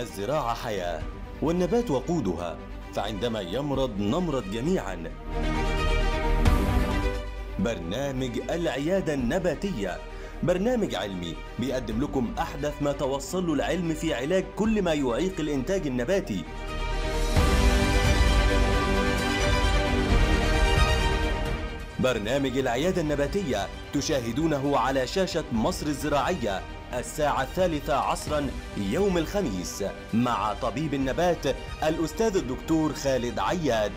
الزراعة حياة والنبات وقودها فعندما يمرض نمرض جميعا. برنامج العيادة النباتية. برنامج علمي بيقدم لكم أحدث ما توصل له العلم في علاج كل ما يعيق الإنتاج النباتي. برنامج العيادة النباتية تشاهدونه على شاشة مصر الزراعية الساعة الثالثة عصرا يوم الخميس مع طبيب النبات الأستاذ الدكتور خالد عياد.